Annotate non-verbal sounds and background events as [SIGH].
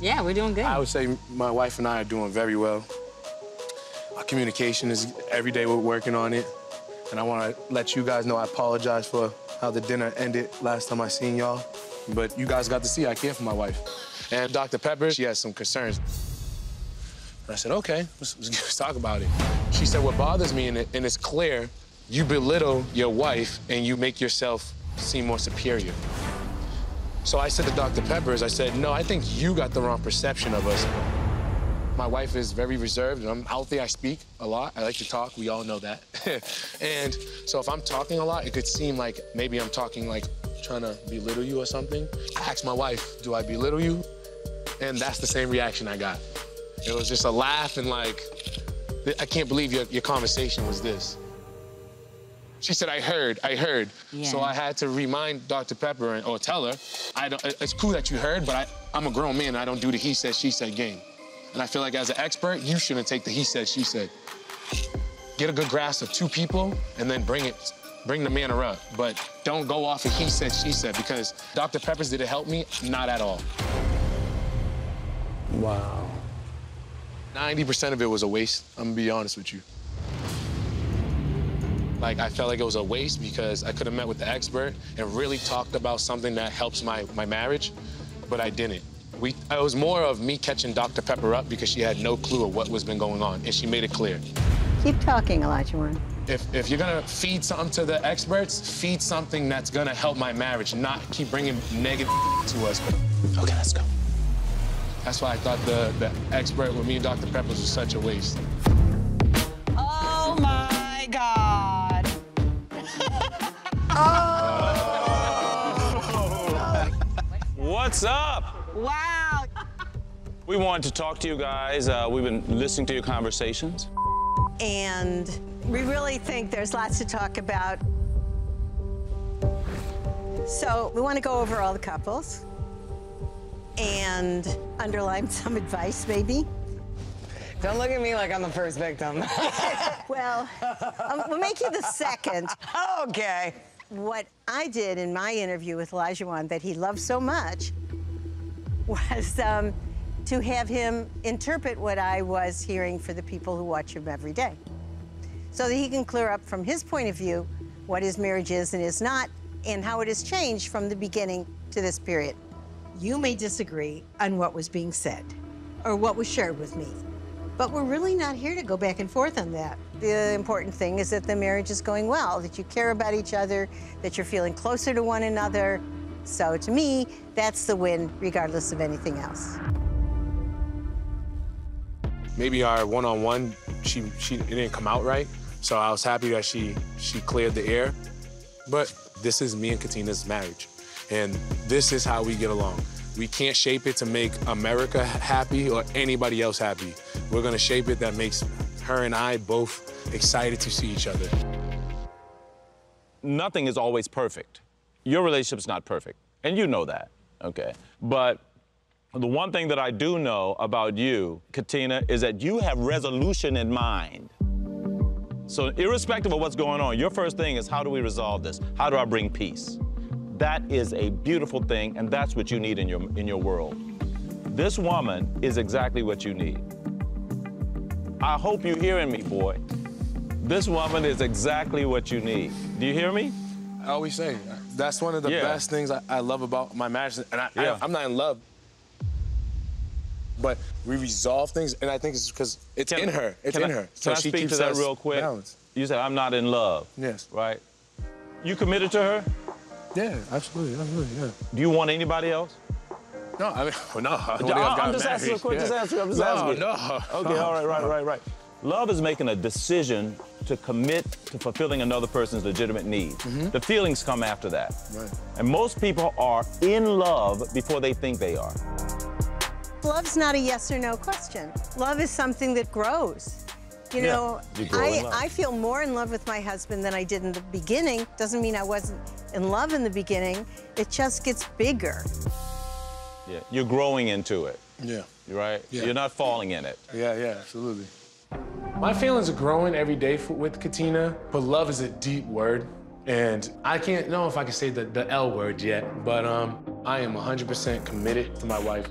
Yeah, we're doing good. I would say my wife and I are doing very well. Our communication is every day we're working on it. And I want to let you guys know I apologize for how the dinner ended last time I seen y'all. But you guys got to see I care for my wife. And Dr. Pepper, she has some concerns. And I said, okay, let's, [LAUGHS] let's talk about it. She said, what bothers me, and, it, and it's clear, you belittle your wife and you make yourself seem more superior. So I said to Dr. Peppers, I said, no, I think you got the wrong perception of us. My wife is very reserved, and I'm there, I speak a lot. I like to talk, we all know that. [LAUGHS] and so if I'm talking a lot, it could seem like maybe I'm talking like trying to belittle you or something. I asked my wife, do I belittle you? And that's the same reaction I got. It was just a laugh and like, I can't believe your, your conversation was this. She said, I heard, I heard. Yeah. So I had to remind Dr. Pepper and, or tell her, I don't, it's cool that you heard, but I, I'm a grown man and I don't do the he said, she said game. And I feel like as an expert, you shouldn't take the he said, she said. Get a good grasp of two people and then bring it, bring the manner up. But don't go off of he said, she said, because Dr. Pepper's did it help me? Not at all. Wow. 90% of it was a waste, I'm gonna be honest with you. Like, I felt like it was a waste because I could have met with the expert and really talked about something that helps my, my marriage, but I didn't. We, it was more of me catching Dr. Pepper up because she had no clue of what was been going on, and she made it clear. Keep talking, Olajuwon. If, if you're gonna feed something to the experts, feed something that's gonna help my marriage, not keep bringing negative to us. Okay, let's go. That's why I thought the, the expert with me and Dr. Peppers was such a waste. oh my God. What's up? Wow. We wanted to talk to you guys. Uh, we've been listening to your conversations. And we really think there's lots to talk about. So we want to go over all the couples and underline some advice, maybe. Don't look at me like I'm the first victim. [LAUGHS] Well, um, we'll make you the second. [LAUGHS] okay. What I did in my interview with Olajuwon that he loved so much was um, to have him interpret what I was hearing for the people who watch him every day. So that he can clear up from his point of view what his marriage is and is not, and how it has changed from the beginning to this period. You may disagree on what was being said or what was shared with me, but we're really not here to go back and forth on that. The important thing is that the marriage is going well, that you care about each other, that you're feeling closer to one another. So to me, that's the win, regardless of anything else. maybe our one-on-one, she she it didn't come out right. So I was happy that she she cleared the air. But this is me and Katina's marriage, and this is how we get along. We can't shape it to make America happy or anybody else happy. We're gonna shape it that makes her and I both excited to see each other. Nothing is always perfect. Your relationship's not perfect, and you know that, okay? But the one thing that I do know about you, Katina, is that you have resolution in mind. So, irrespective of what's going on, your first thing is how do we resolve this? How do I bring peace? That is a beautiful thing, and that's what you need in your, in your world. This woman is exactly what you need. I hope you're hearing me, boy. This woman is exactly what you need. Do you hear me? I always say that's one of the Yeah. best things I, I love about my marriage, and I, Yeah. I, I'm not in love. But we resolve things, and I think it's because it's Can- in her. It's in I- her. Can So I she speak keeps to that real quick? balanced. You said I'm not in love. Yes. Right? You committed to her? Yeah, absolutely, absolutely, yeah. Do you want anybody else? No, I mean, [LAUGHS] well, no. I don't Yeah, think I've I'm gotten just asking a married. question. Just Yeah. asking. I'm just no, asking. No, Okay, all right, right, right, right. Love is making a decision to commit to fulfilling another person's legitimate needs. Mm-hmm. The feelings come after that. Right. And most people are in love before they think they are. Love's not a yes or no question. Love is something that grows. You Yeah, know, you grow I. I feel more in love with my husband than I did in the beginning. Doesn't mean I wasn't in love in the beginning. It just gets bigger. Yeah, you're growing into it, Yeah, right? Yeah. You're not falling in it. yeah, yeah, absolutely. My feelings are growing every day for, with Katina, but love is a deep word. And I can't know if I can say the, the L word yet, but um, I am 100% committed to my wife.